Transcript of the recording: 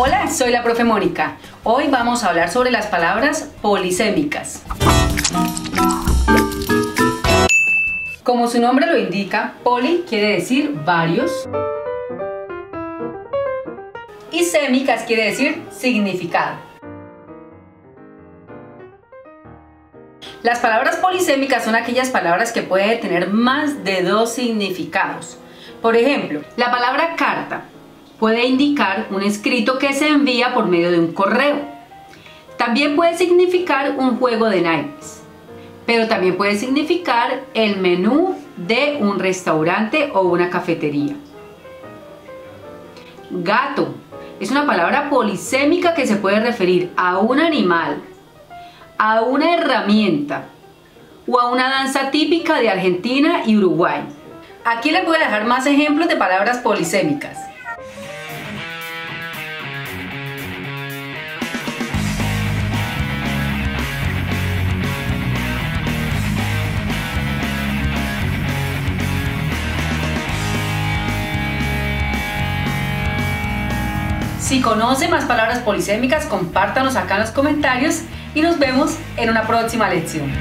Hola, soy la profe Mónica. Hoy vamos a hablar sobre las palabras polisémicas. Como su nombre lo indica, poli quiere decir varios y sémicas quiere decir significado. Las palabras polisémicas son aquellas palabras que pueden tener más de dos significados. Por ejemplo, la palabra carta puede indicar un escrito que se envía por medio de un correo. También puede significar un juego de naipes, pero también puede significar el menú de un restaurante o una cafetería. Gato es una palabra polisémica que se puede referir a un animal, a una herramienta o a una danza típica de Argentina y Uruguay. Aquí les voy a dejar más ejemplos de palabras polisémicas. Si conoce más palabras polisémicas, compártanos acá en los comentarios y nos vemos en una próxima lección.